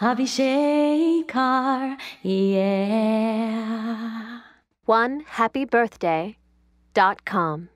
Avishekar, yeah. One happy birthday dot com.